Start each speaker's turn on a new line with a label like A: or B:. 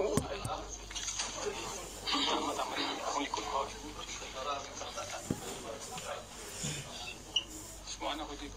A: Ko. Ana, Rodrigo.